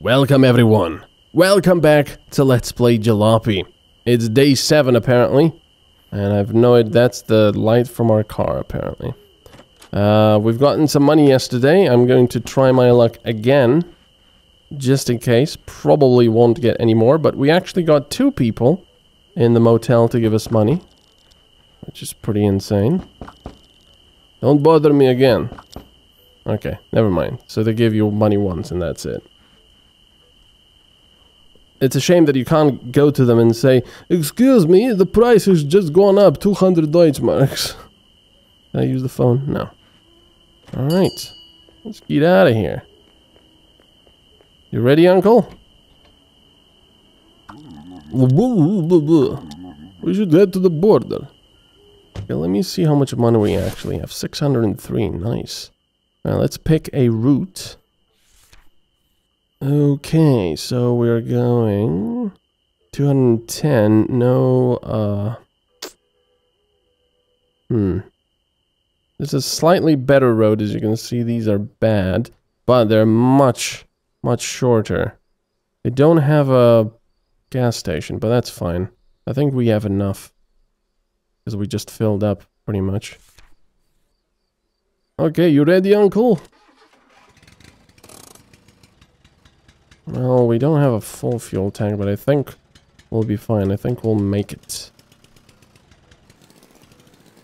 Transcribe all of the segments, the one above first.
Welcome everyone. Welcome back to Let's Play Jalopy. It's day 7 apparently. And I've no idea, that's the light from our car apparently. Uh, we've gotten some money yesterday. I'm going to try my luck again. Just in case. Probably won't get any more, but we actually got two people in the motel to give us money. Which is pretty insane. Don't bother me again. Okay, never mind. So they give you money once and that's it. It's a shame that you can't go to them and say, Excuse me, the price has just gone up 200 Deutschmarks. Can I use the phone? No. Alright. Let's get out of here. You ready, Uncle? We should head to the border. Okay, let me see how much money we actually have. 603, nice. Now let's pick a route. Okay, so we're going 210. No, uh, hmm. This is a slightly better road, as you can see. These are bad, but they're much, much shorter. They don't have a gas station, but that's fine. I think we have enough because we just filled up pretty much. Okay, you ready, Uncle? Well, we don't have a full fuel tank, but I think we'll be fine. I think we'll make it.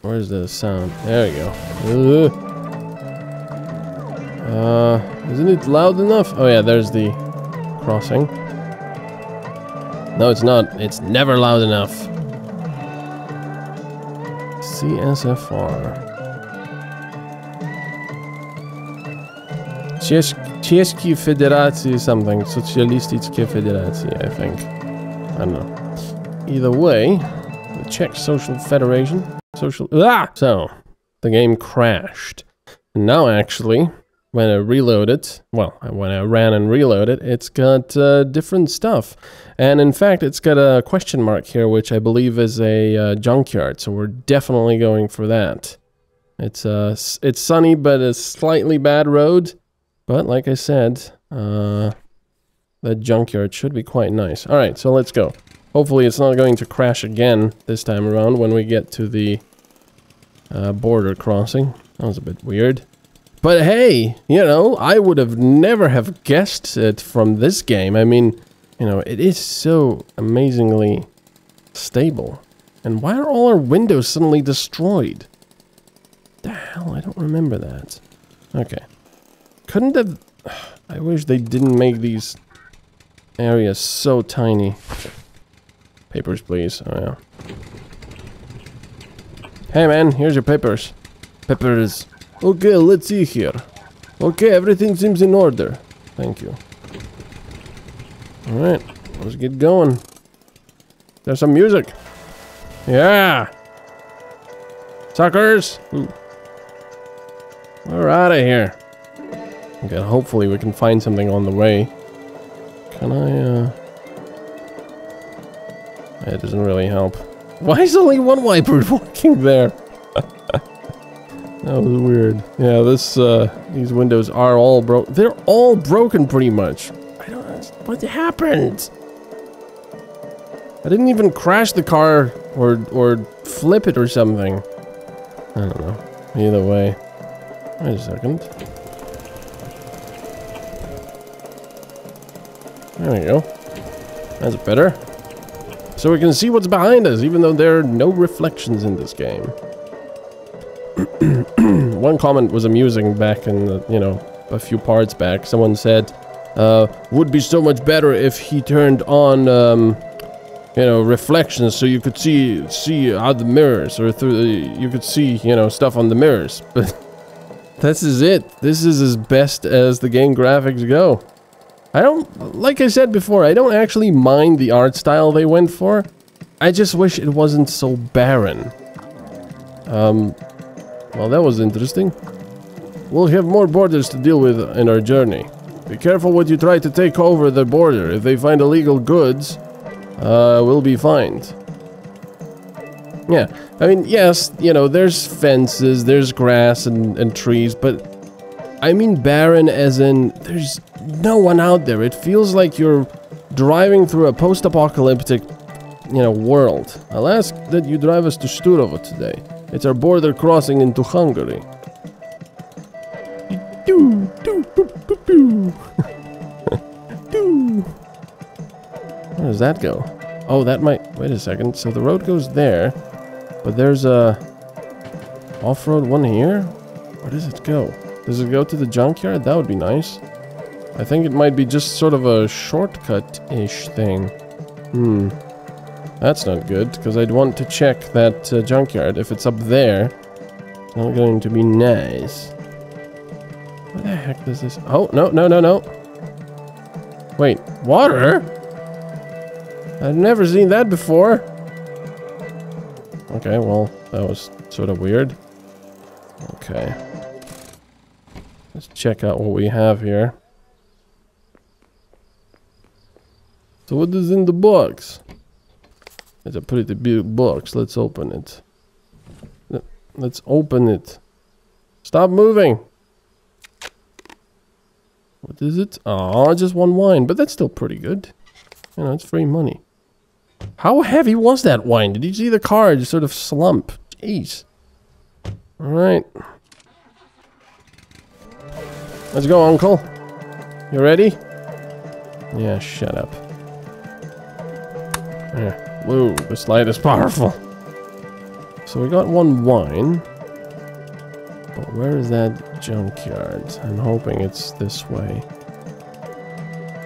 Where's the sound? There we go. Uh, isn't it loud enough? Oh yeah, there's the crossing. No, it's not. It's never loud enough. CSFR. Cześć Czeski Federacji something. Socjalistyczne Federacji, I think. I don't know. Either way, the Czech Social Federation. Social. Ah! So, the game crashed. And now, actually, when I reload it, well, when I ran and reload it, it's got uh, different stuff. And in fact, it's got a question mark here, which I believe is a uh, junkyard. So we're definitely going for that. It's uh, it's sunny, but a slightly bad road. But like I said, uh, the junkyard should be quite nice. All right, so let's go. Hopefully it's not going to crash again this time around when we get to the uh, border crossing. That was a bit weird. But hey, you know, I would have never have guessed it from this game. I mean, you know, it is so amazingly stable. And why are all our windows suddenly destroyed? The hell, I don't remember that. Okay. Couldn't have... I wish they didn't make these areas so tiny. Papers, please. Oh, yeah. Hey, man, here's your papers. Papers. Okay, let's see here. Okay, everything seems in order. Thank you. Alright, let's get going. There's some music. Yeah! Suckers! Ooh. We're out of here. Okay, hopefully we can find something on the way. Can I, uh... It doesn't really help. Why is only one wiper working there? that was weird. Yeah, this, uh, these windows are all broke. They're all broken pretty much. I don't know. What happened? I didn't even crash the car or, or flip it or something. I don't know. Either way. Wait a second. There we go. That's better. So we can see what's behind us, even though there are no reflections in this game. One comment was amusing back in the, you know, a few parts back. Someone said, uh, would be so much better if he turned on, um, you know, reflections so you could see see out the mirrors or through the, you could see, you know, stuff on the mirrors. But this is it. This is as best as the game graphics go. I don't, like I said before, I don't actually mind the art style they went for. I just wish it wasn't so barren. Um, well, that was interesting. We'll have more borders to deal with in our journey. Be careful what you try to take over the border. If they find illegal goods, uh, we'll be fined. Yeah, I mean, yes, you know, there's fences, there's grass and, and trees, but I mean barren as in there's no one out there. It feels like you're driving through a post-apocalyptic, you know, world. I'll ask that you drive us to Sturovo today. It's our border crossing into Hungary. Do, do, boop, boop, do. Doo. Where does that go? Oh, that might... Wait a second. So the road goes there. But there's a... Off-road one here? Where does it go? Does it go to the junkyard? That would be nice. I think it might be just sort of a shortcut-ish thing. Hmm. That's not good, because I'd want to check that uh, junkyard. If it's up there, it's not going to be nice. Where the heck does this... Oh, no, no, no, no. Wait, water? I've never seen that before. Okay, well, that was sort of weird. Okay. Let's check out what we have here. So what is in the box? It's a pretty big box. Let's open it. Let's open it. Stop moving. What is it? Oh, just one wine, but that's still pretty good. You know, it's free money. How heavy was that wine? Did you see the car just sort of slump? Jeez. Alright. Let's go, Uncle. You ready? Yeah, shut up. Yeah. Whoa, this light is powerful. So we got one wine. But where is that junkyard? I'm hoping it's this way.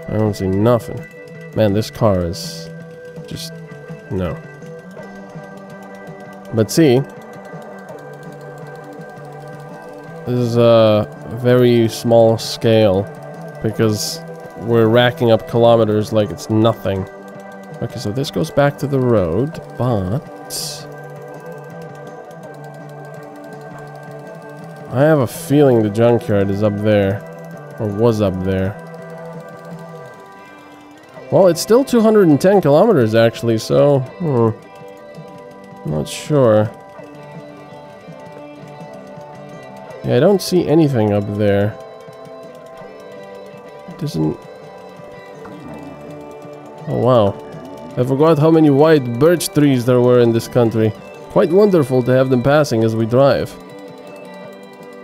I don't see nothing. Man, this car is just... no. But see... This is a very small scale because we're racking up kilometers like it's nothing. Okay, so this goes back to the road, but... I have a feeling the junkyard is up there. Or was up there. Well, it's still 210 kilometers, actually, so... Hmm. Not sure. Yeah, I don't see anything up there. It doesn't... Oh, wow. I forgot how many white birch trees there were in this country. Quite wonderful to have them passing as we drive.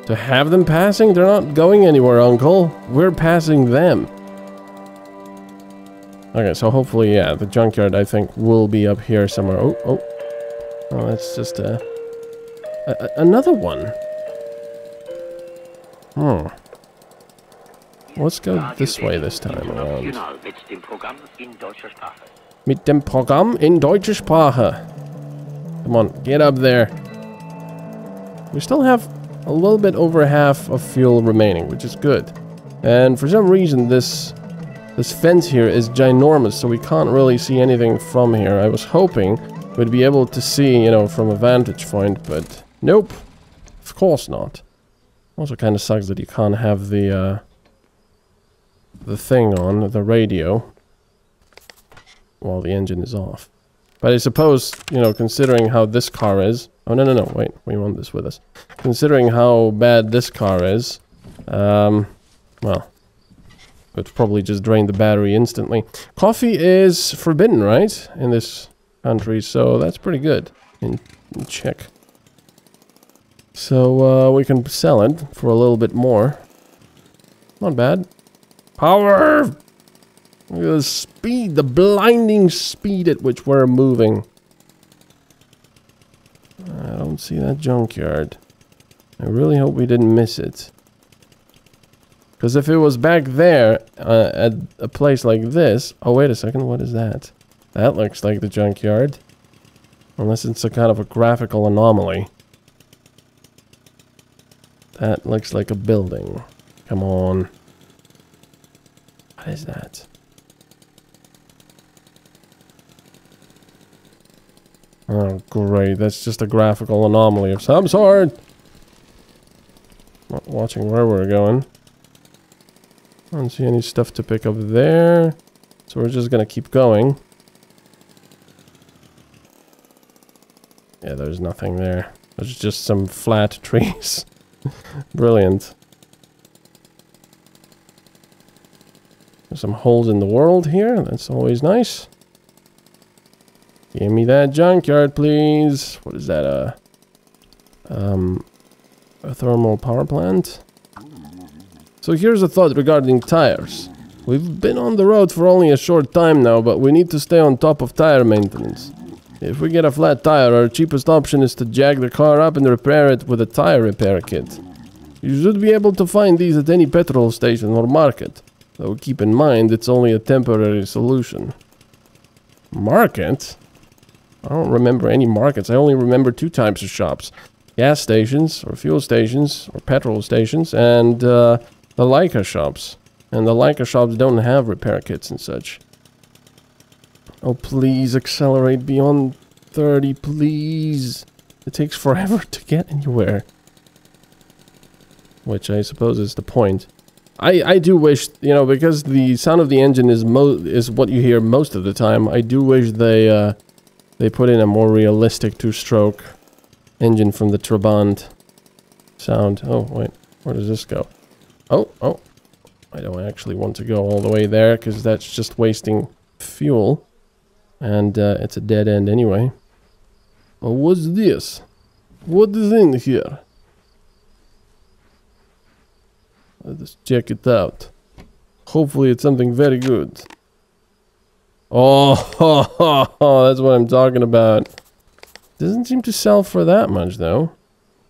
To have them passing? They're not going anywhere, Uncle. We're passing them. Okay, so hopefully, yeah, the junkyard, I think, will be up here somewhere. Oh, oh. Oh, that's just a... another one. Hmm. Let's go this way this time around. Mit dem Programm in deutsche Sprache. Come on, get up there. We still have a little bit over half of fuel remaining, which is good. And for some reason, this this fence here is ginormous, so we can't really see anything from here. I was hoping we'd be able to see, you know, from a vantage point, but nope. Of course not. Also kind of sucks that you can't have the, uh, the thing on, the radio while the engine is off. But I suppose, you know, considering how this car is... Oh, no, no, no, wait. We want this with us. Considering how bad this car is, um, well, it probably just drain the battery instantly. Coffee is forbidden, right? In this country, so that's pretty good. In, in Czech. So, uh, we can sell it for a little bit more. Not bad. Power! The speed, the blinding speed at which we're moving. I don't see that junkyard. I really hope we didn't miss it. Because if it was back there, uh, at a place like this... Oh, wait a second, what is that? That looks like the junkyard. Unless it's a kind of a graphical anomaly. That looks like a building. Come on. What is that? Oh, great. That's just a graphical anomaly of some sort. Not watching where we're going. I don't see any stuff to pick up there. So we're just gonna keep going. Yeah, there's nothing there. There's just some flat trees. Brilliant. There's some holes in the world here. That's always nice. Give me that junkyard, please. What is that? Uh, um, a thermal power plant? So here's a thought regarding tires. We've been on the road for only a short time now, but we need to stay on top of tire maintenance. If we get a flat tire, our cheapest option is to jack the car up and repair it with a tire repair kit. You should be able to find these at any petrol station or market. Though keep in mind, it's only a temporary solution. Market? I don't remember any markets. I only remember two types of shops. Gas stations, or fuel stations, or petrol stations, and uh, the Laika shops. And the Laika shops don't have repair kits and such. Oh, please accelerate beyond 30, please. It takes forever to get anywhere. Which I suppose is the point. I, I do wish, you know, because the sound of the engine is mo is what you hear most of the time, I do wish they, uh, they put in a more realistic two-stroke engine from the Trabant sound. Oh, wait, where does this go? Oh, oh, I don't actually want to go all the way there, because that's just wasting fuel. And uh, it's a dead end anyway. Oh, what's this? What is in here? Let's check it out. Hopefully it's something very good. Oh, that's what I'm talking about. Doesn't seem to sell for that much though.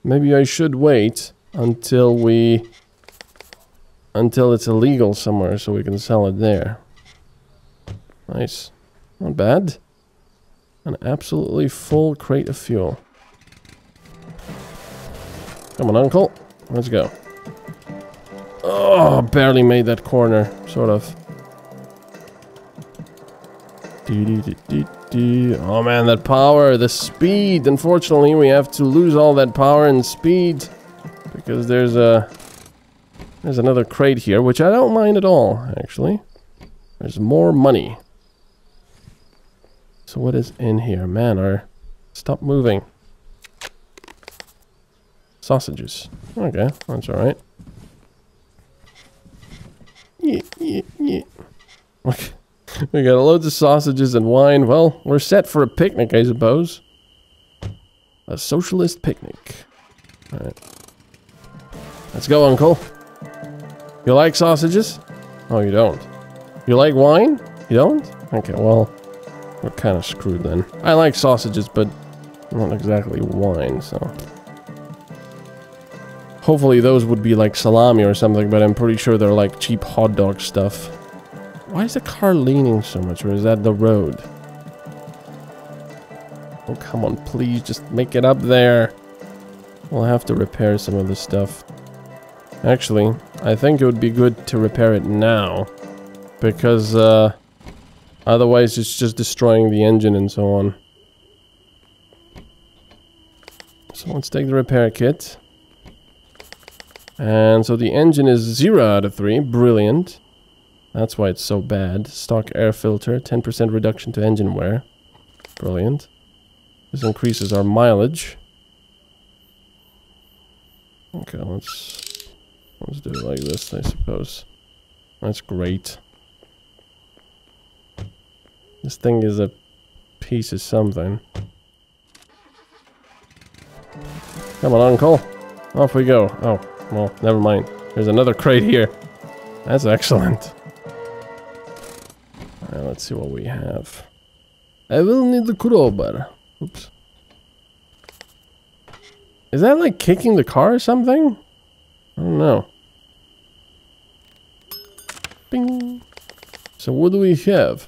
Maybe I should wait until we... Until it's illegal somewhere so we can sell it there. Nice. Not bad. An absolutely full crate of fuel. Come on, Uncle. Let's go. Oh, barely made that corner, sort of. Oh man, that power, the speed. Unfortunately, we have to lose all that power and speed because there's a there's another crate here, which I don't mind at all, actually. There's more money. So what is in here? Man, or stop moving. Sausages. Okay, that's alright. Yeah, yeah, yeah. Okay. We got loads of sausages and wine. Well, we're set for a picnic, I suppose. A socialist picnic. Alright. Let's go, Uncle. You like sausages? Oh, you don't. You like wine? You don't? Okay, well, we're kind of screwed then. I like sausages, but not exactly wine, so... Hopefully those would be like salami or something, but I'm pretty sure they're like cheap hot dog stuff. Why is the car leaning so much, or is that the road? Oh, come on, please, just make it up there. We'll have to repair some of this stuff. Actually, I think it would be good to repair it now. Because, uh, Otherwise, it's just destroying the engine and so on. So let's take the repair kit. And so the engine is 0 out of 3. Brilliant. That's why it's so bad. Stock air filter, 10% reduction to engine wear. Brilliant. This increases our mileage. Okay, let's let's do it like this, I suppose. That's great. This thing is a piece of something. Come on, Uncle. Off we go. Oh, well, never mind. There's another crate here. That's excellent. Right, let's see what we have. I will need the crowbar. Oops. Is that like kicking the car or something? I don't know. Bing. So what do we have?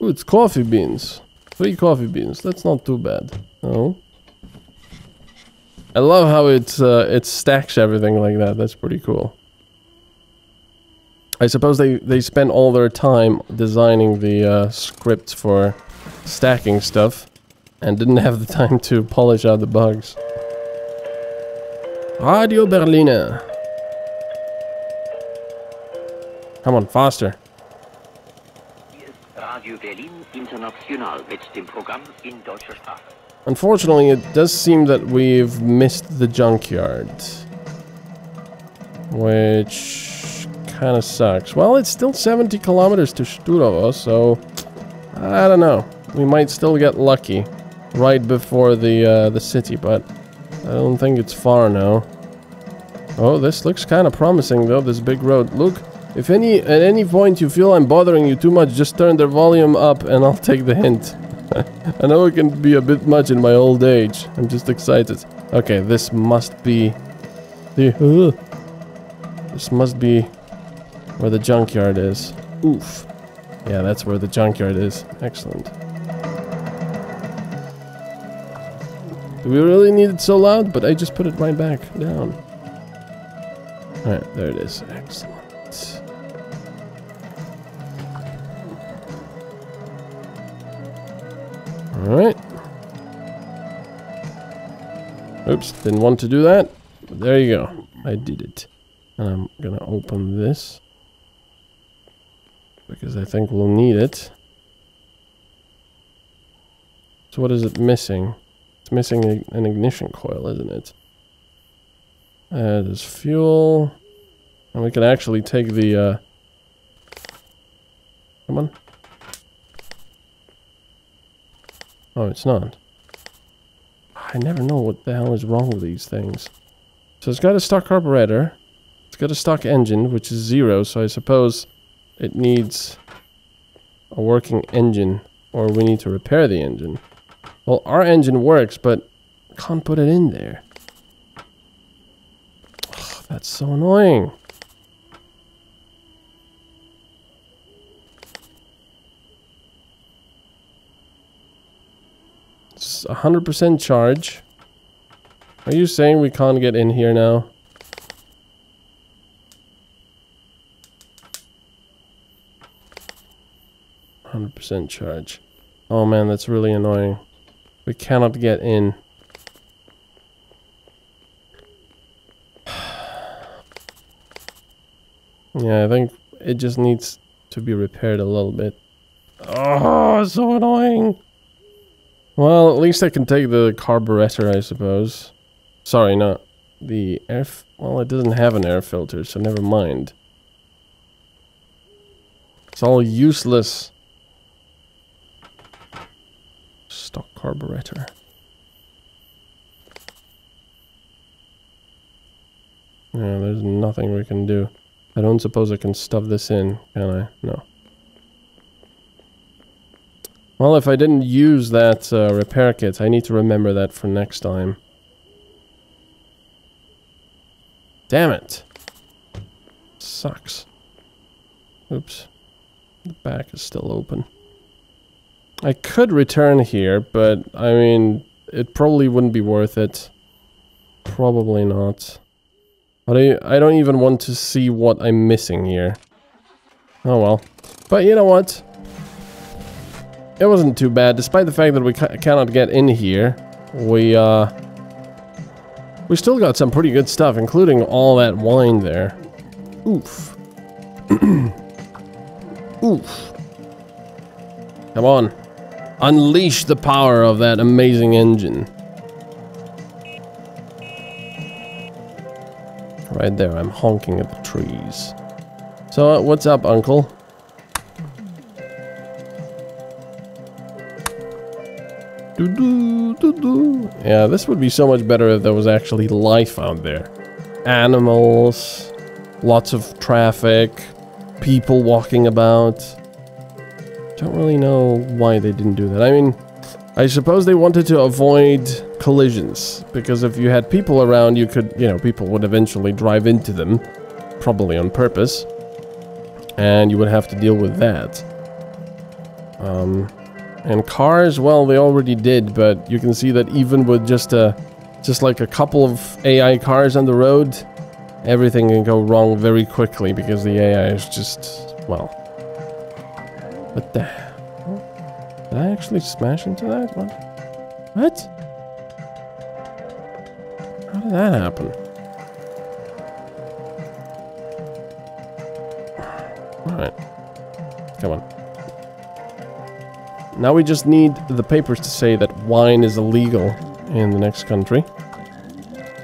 Ooh, it's coffee beans. Three coffee beans. That's not too bad. Oh. I love how it, uh, it stacks everything like that. That's pretty cool. I suppose they, they spent all their time designing the uh, script for stacking stuff and didn't have the time to polish out the bugs. Radio Berliner. Come on, faster. Radio Berlin International mit dem Programm in deutscher Sprache. Unfortunately, it does seem that we've missed the junkyard. Which kind of sucks. Well, it's still 70 kilometers to Sturovo, so I don't know. We might still get lucky right before the uh, the city, but I don't think it's far now. Oh, this looks kind of promising though, this big road. Look, if any at any point you feel I'm bothering you too much, just turn the volume up and I'll take the hint. I know it can be a bit much in my old age. I'm just excited. Okay, this must be the... Uh, this must be where the junkyard is. Oof. Yeah, that's where the junkyard is. Excellent. Do we really need it so loud? But I just put it right back down. Alright, there it is. Excellent. Alright. Oops, didn't want to do that. There you go. I did it. And I'm gonna open this. Because I think we'll need it. So what is it missing? It's missing an ignition coil, isn't it? Uh, there's fuel. And we can actually take the, uh... Come on. Oh, it's not. I never know what the hell is wrong with these things. So it's got a stock carburetor. It's got a stock engine, which is zero, so I suppose it needs a working engine. Or we need to repair the engine. Well, our engine works, but can't put it in there. Oh, that's so annoying. It's 100% charge. Are you saying we can't get in here now? Hundred percent charge. Oh man, that's really annoying. We cannot get in. yeah, I think it just needs to be repaired a little bit. Oh, so annoying. Well, at least I can take the carburetor, I suppose. Sorry, not the air... well, it doesn't have an air filter, so never mind. It's all useless. Stock carburetor. Yeah, there's nothing we can do. I don't suppose I can stuff this in, can I? No. Well, if I didn't use that uh, repair kit, I need to remember that for next time. Damn it. Sucks. Oops. The back is still open. I could return here, but I mean, it probably wouldn't be worth it. Probably not. I, I don't even want to see what I'm missing here. Oh well. But you know what? It wasn't too bad, despite the fact that we ca cannot get in here. We, uh... We still got some pretty good stuff, including all that wine there. Oof. Oof. Come on. Unleash the power of that amazing engine. Right there, I'm honking at the trees. So, uh, what's up, uncle? Doo -doo, doo yeah, this would be so much better if there was actually life out there. Animals, lots of traffic, people walking about. Don't really know why they didn't do that. I mean, I suppose they wanted to avoid collisions, because if you had people around, you could, you know, people would eventually drive into them, probably on purpose, and you would have to deal with that. Um, and cars, well, they already did, but you can see that even with just a, just like a couple of AI cars on the road, everything can go wrong very quickly because the AI is just, well... What the... hell? Did I actually smash into that? one? What? How did that happen? Alright. Come on. Now we just need the papers to say that wine is illegal in the next country.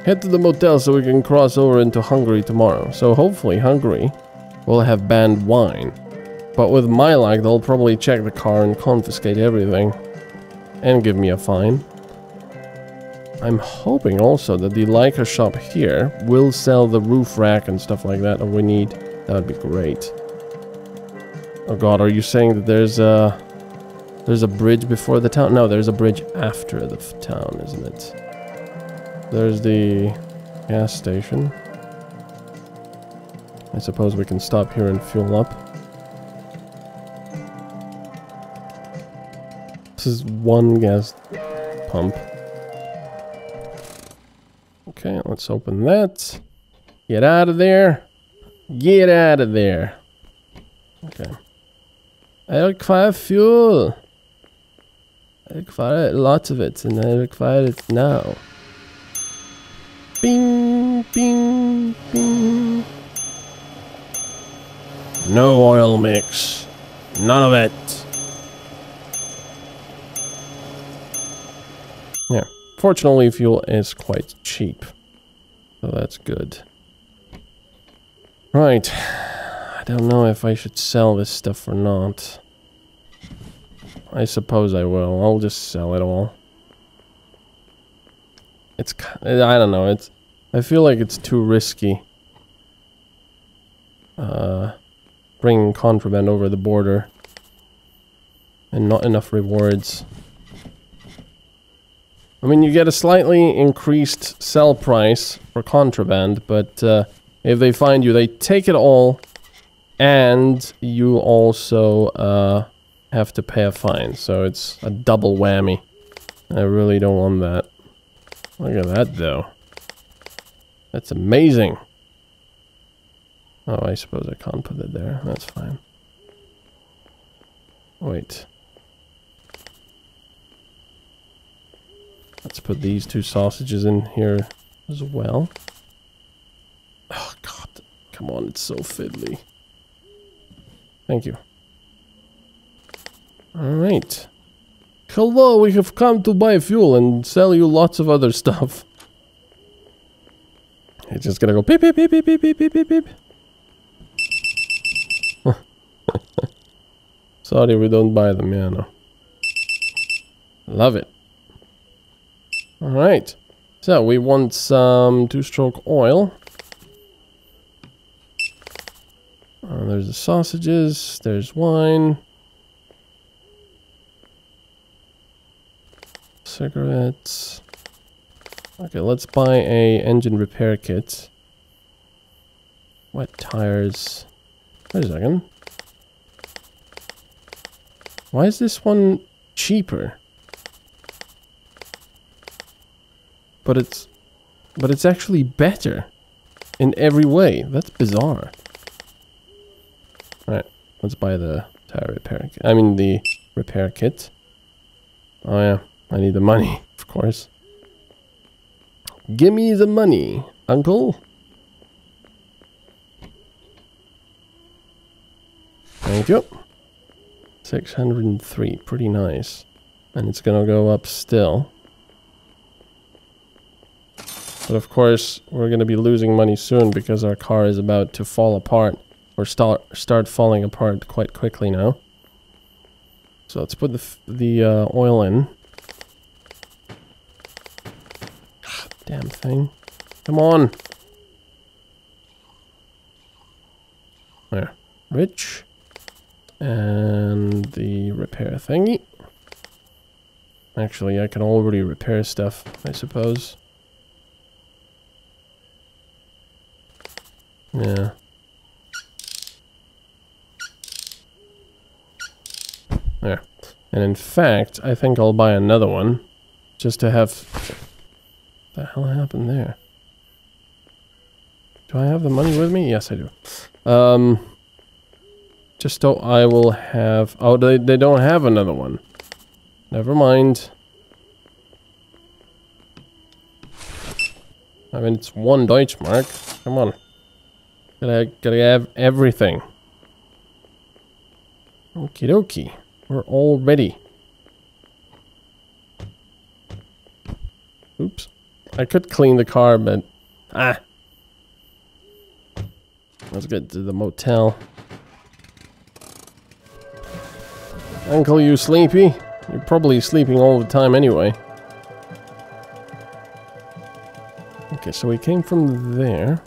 Head to the motel so we can cross over into Hungary tomorrow. So hopefully Hungary will have banned wine. But with my luck, they'll probably check the car and confiscate everything. And give me a fine. I'm hoping also that the Laika shop here will sell the roof rack and stuff like that that we need. That would be great. Oh god, are you saying that there's a... There's a bridge before the town? No, there's a bridge after the town, isn't it? There's the gas station. I suppose we can stop here and fuel up. This is one gas pump. Okay, let's open that. Get out of there. Get out of there. Okay. I require fuel. I require lots of it, and I require it now. Bing, bing, bing. No oil mix. None of it. Yeah. Fortunately, fuel is quite cheap. So that's good. Right. I don't know if I should sell this stuff or not. I suppose I will. I'll just sell it all. It's... I don't know. It's... I feel like it's too risky. Uh, bringing contraband over the border. And not enough rewards. I mean, you get a slightly increased sell price for contraband, but uh, if they find you, they take it all, and you also uh, have to pay a fine. So it's a double whammy. I really don't want that. Look at that, though. That's amazing. Oh, I suppose I can't put it there. That's fine. Wait. Let's put these two sausages in here as well. Oh, God. Come on, it's so fiddly. Thank you. Alright. Hello, we have come to buy fuel and sell you lots of other stuff. It's just gonna go beep beep beep beep beep beep beep beep beep. Sorry, we don't buy them, yeah, no. Love it. Alright. So, we want some two-stroke oil. Uh, there's the sausages, there's wine. Cigarettes. Okay, let's buy a engine repair kit. Wet tires. Wait a second. Why is this one cheaper? But it's... But it's actually better. In every way. That's bizarre. Alright, let's buy the tire repair kit. I mean the repair kit. Oh yeah, I need the money, of course. Give me the money, uncle. Thank you. 603, pretty nice. And it's gonna go up still. But of course, we're gonna be losing money soon because our car is about to fall apart. Or start, start falling apart quite quickly now. So let's put the, the uh, oil in. Damn thing. Come on. There. Rich. And the repair thingy. Actually, I can already repair stuff, I suppose. Yeah. There. And in fact, I think I'll buy another one. Just to have What the hell happened there? Do I have the money with me? Yes, I do. Um, just so I will have... Oh, they, they don't have another one. Never mind. I mean, it's one Deutschmark. Come on. Gotta, gotta have everything. Okie dokie. We're all ready. Oops. I could clean the car, but... Ah. Let's get to the motel. Uncle, you sleepy? You're probably sleeping all the time anyway. Okay, so we came from there.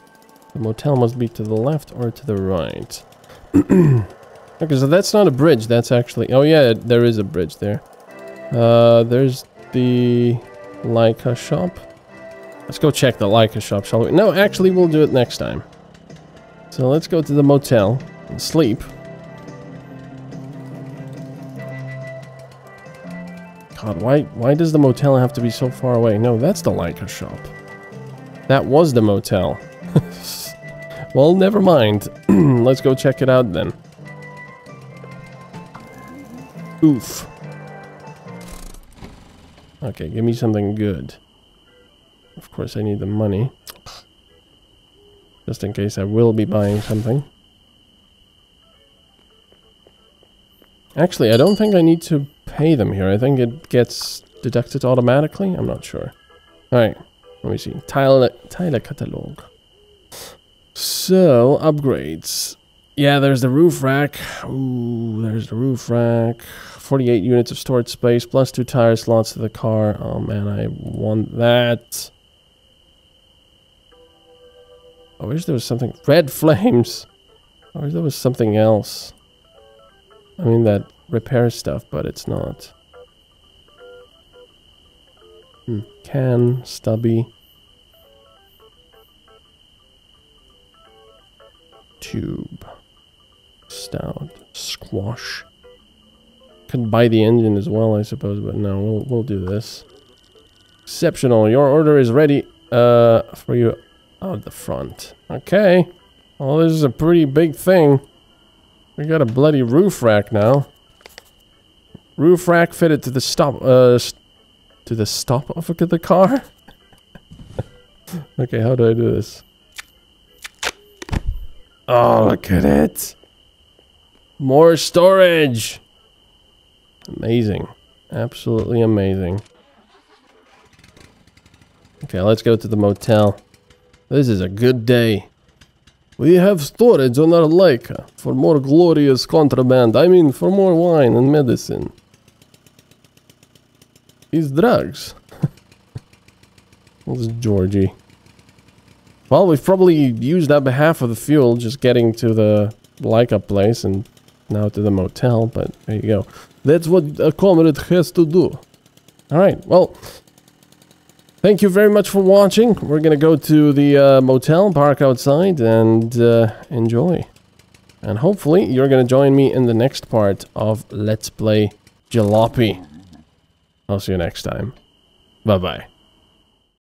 The motel must be to the left or to the right. okay, so that's not a bridge. That's actually... Oh, yeah, there is a bridge there. Uh, there's the Laika shop. Let's go check the Laika shop, shall we? No, actually, we'll do it next time. So let's go to the motel and sleep. God, why, why does the motel have to be so far away? No, that's the Laika shop. That was the motel. well, never mind. let's go check it out then. Oof. Okay, give me something good. Of course, I need the money. Just in case I will be buying something. Actually, I don't think I need to pay them here. I think it gets deducted automatically. I'm not sure. Alright, let me see. Tile, tile catalog. So, upgrades. Yeah, there's the roof rack. Ooh, there's the roof rack. 48 units of storage space, plus two tire slots to the car. Oh man, I want that. I wish there was something... Red flames! I wish there was something else. I mean that repair stuff, but it's not. Hmm. Can, stubby. Tube. Stout. Squash. Could buy the engine as well, I suppose, but no, we'll, we'll do this. Exceptional. Your order is ready uh, for you out the front. Okay. Well, this is a pretty big thing. We got a bloody roof rack now. Roof rack fitted to the stop, uh, st to the stop of the car? okay, how do I do this? Oh, look at it. More storage. Amazing. Absolutely amazing. Okay, let's go to the motel. This is a good day. We have storage on our lake for more glorious contraband. I mean, for more wine and medicine. These drugs. What's Georgie? Well, we've probably used up half of the fuel just getting to the Laika place and now to the motel, but there you go. That's what a comrade has to do. Alright, well, thank you very much for watching. We're gonna go to the uh, motel, park outside, and uh, enjoy. And hopefully you're gonna join me in the next part of Let's Play Jalopy. I'll see you next time. Bye-bye.